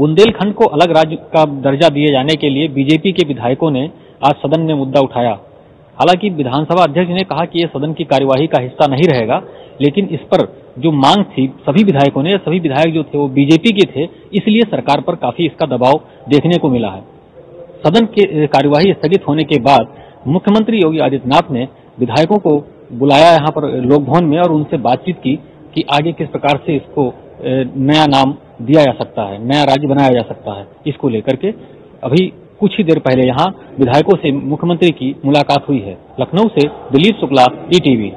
बुंदेलखंड को अलग राज्य का दर्जा दिए जाने के लिए बीजेपी के विधायकों ने आज सदन में मुद्दा उठाया। हालाँकि विधानसभा अध्यक्ष ने कहा कि यह सदन की कार्यवाही का हिस्सा नहीं रहेगा, लेकिन इस पर जो मांग थी सभी विधायकों ने, सभी विधायक जो थे वो बीजेपी के थे, इसलिए सरकार पर काफ़ी इसका दबाव देखने को मिला है। सदन के कार्यवाही स्थगित होने के बाद मुख्यमंत्री योगी आदित्यनाथ ने विधायकों को बुलाया यहाँ पर लोक भवन में और उनसे बातचीत की कि आगे किस प्रकार से इसको नया नाम दिया जा सकता है, नया राज्य बनाया जा सकता है। इसको लेकर के अभी कुछ ही देर पहले यहाँ विधायकों से मुख्यमंत्री की मुलाकात हुई है। लखनऊ से दिलीप शुक्ला ईटीवी